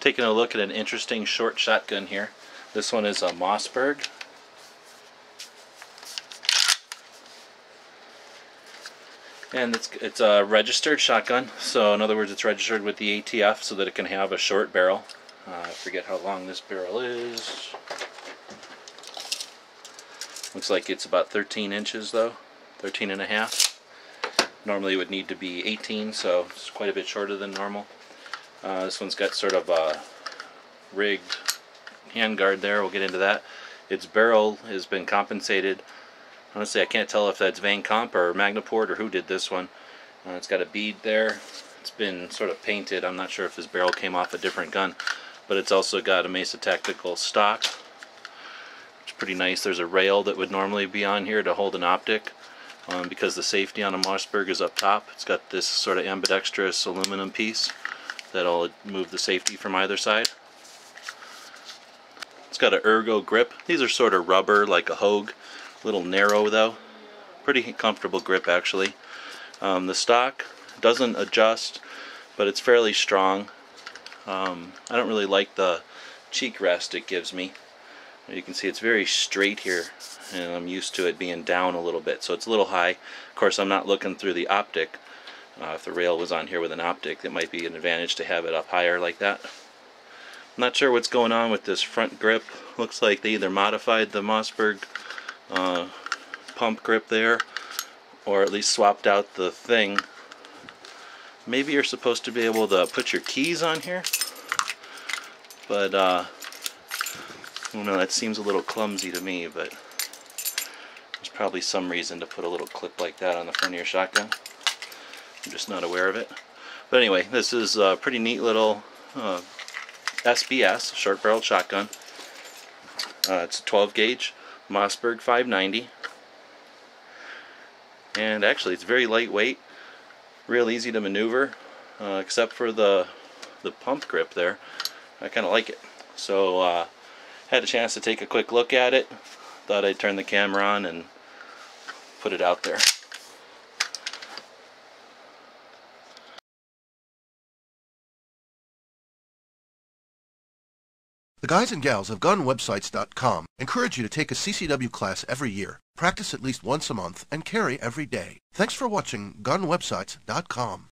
taking a look at an interesting short shotgun here. This one is a Mossberg. And it's, it's a registered shotgun, so in other words it's registered with the ATF so that it can have a short barrel. Uh, I forget how long this barrel is. Looks like it's about 13 inches though, 13 and a half. Normally it would need to be 18, so it's quite a bit shorter than normal. Uh, this one's got sort of a rigged handguard there, we'll get into that. Its barrel has been compensated. Honestly, I can't tell if that's Vang Comp or Magnaport or who did this one. Uh, it's got a bead there. It's been sort of painted. I'm not sure if this barrel came off a different gun. But it's also got a Mesa Tactical stock. It's pretty nice. There's a rail that would normally be on here to hold an optic. Um, because the safety on a Mossberg is up top. It's got this sort of ambidextrous aluminum piece that'll move the safety from either side. It's got an ergo grip. These are sort of rubber like a Hogue. A little narrow though. Pretty comfortable grip actually. Um, the stock doesn't adjust but it's fairly strong. Um, I don't really like the cheek rest it gives me. You can see it's very straight here and I'm used to it being down a little bit so it's a little high. Of course I'm not looking through the optic. Uh, if the rail was on here with an optic it might be an advantage to have it up higher like that. I'm not sure what's going on with this front grip. Looks like they either modified the Mossberg uh, pump grip there or at least swapped out the thing. Maybe you're supposed to be able to put your keys on here but uh, I don't know, that seems a little clumsy to me, but there's probably some reason to put a little clip like that on the front of your shotgun. I'm just not aware of it. But anyway, this is a pretty neat little uh, SBS, short barreled shotgun. Uh, it's a 12 gauge Mossberg 590. And actually it's very lightweight, real easy to maneuver, uh, except for the, the pump grip there. I kind of like it. So uh, had a chance to take a quick look at it. Thought I'd turn the camera on and put it out there. The guys and gals of GunWebsites.com encourage you to take a CCW class every year, practice at least once a month, and carry every day. Thanks for watching GunWebsites.com.